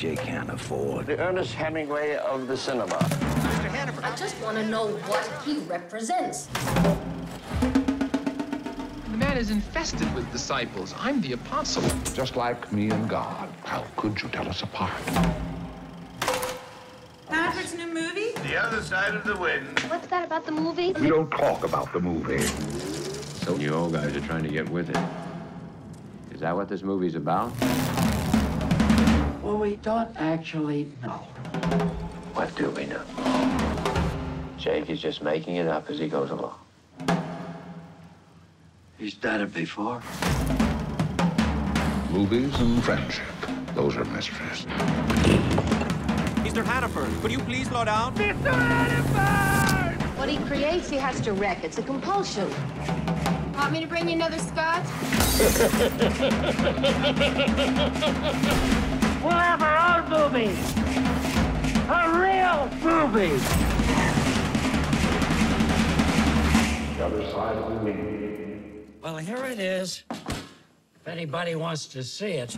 Jake Hannaford. The Ernest Hemingway of the cinema. I just want to know what he represents. The man is infested with disciples. I'm the apostle. Just like me and God. How could you tell us apart? Hannaford's new movie? The other side of the wind. What's that about the movie? We don't talk about the movie. So you old guys are trying to get with it. Is that what this movie's about? Well, we don't actually know. What do we know? Jake is just making it up as he goes along. He's done it before. Movies and friendship. Those are mysteries. Mr. Hannaford, could you please slow down? Mr. Hannaford! What he creates, he has to wreck. It's a compulsion. Want me to bring you another scotch? movie. A real movie. The other side of the wind. Well, here it is. If anybody wants to see it.